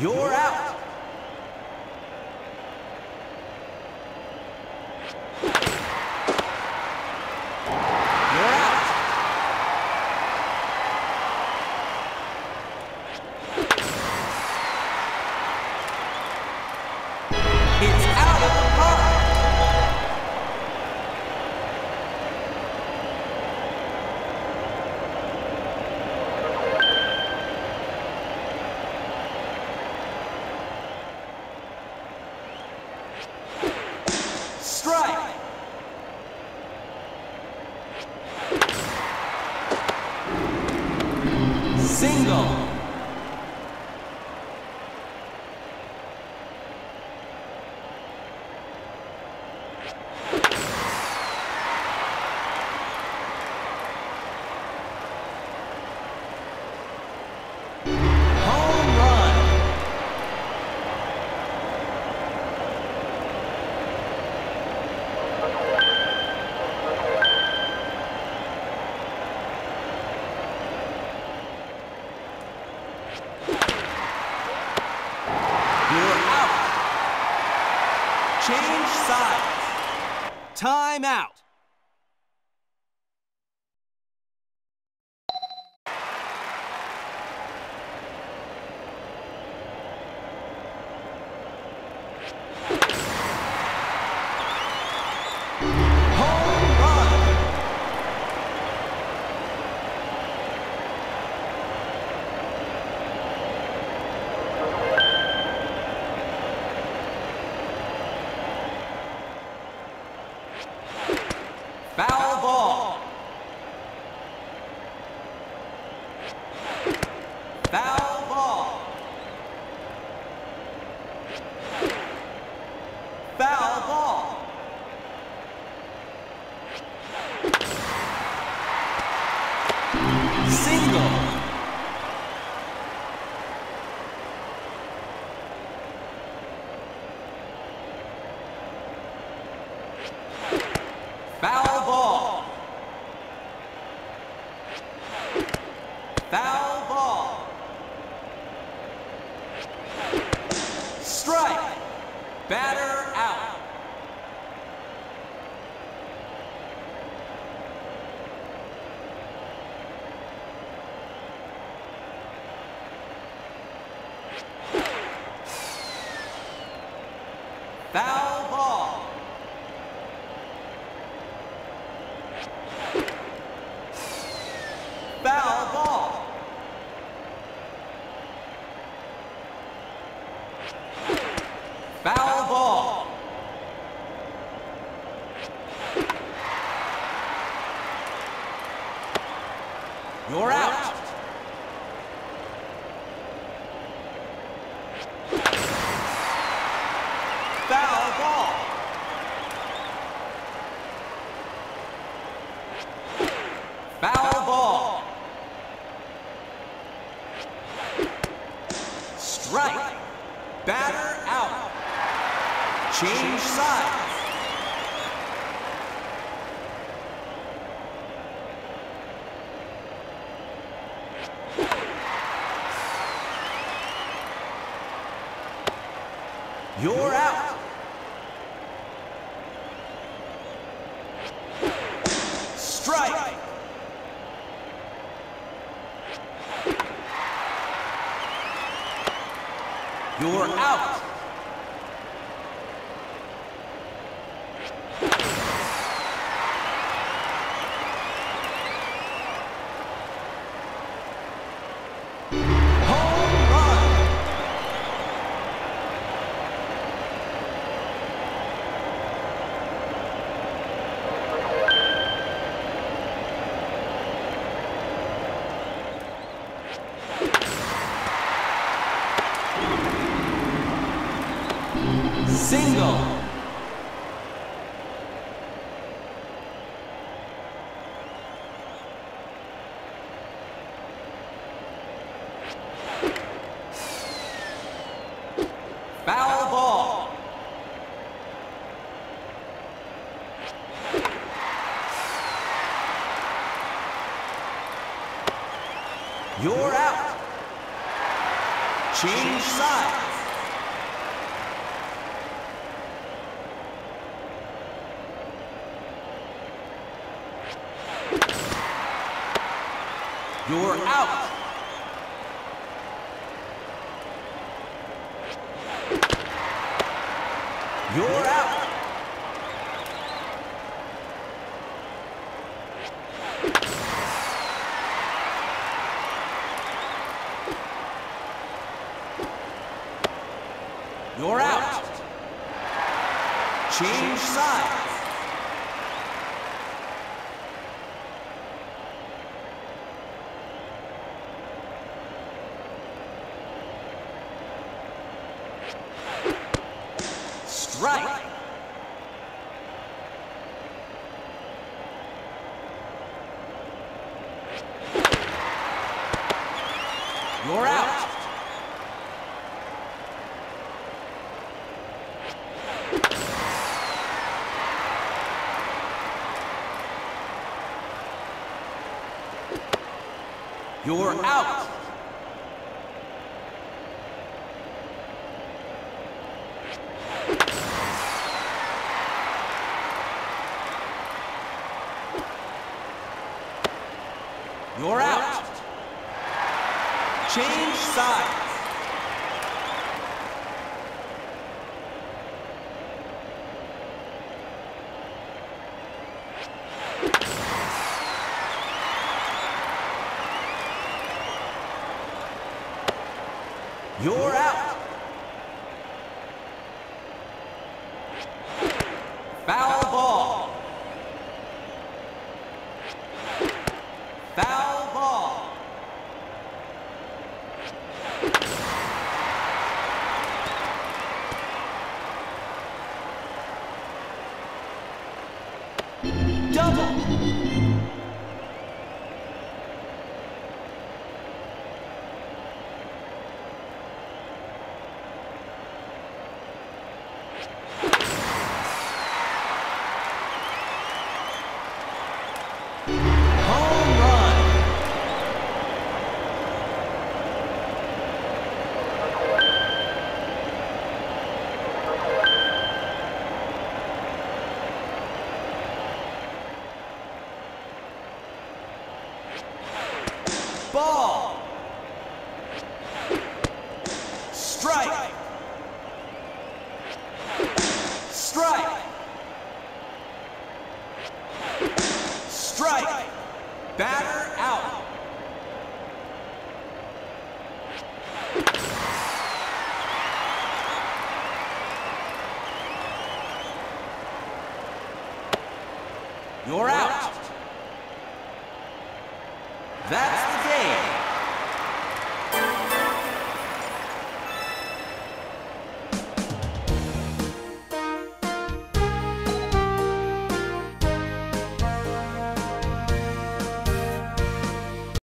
You're out. Time out. Single. Foul ball. Foul ball. Strike. Batter out. Foul ball. Foul ball. Foul ball. You're out. Foul ball. Foul ball. Strike. Batter out. Change sides. You're out. Strike. You're out. Single. Foul ball. You're out. Change sides. You're out. You're out. You're out. Change sides. Strike. You're out. You're out. You're out. Change sides. You're out. Foul ball. Foul Strike. Batter out. You're out. That's the game.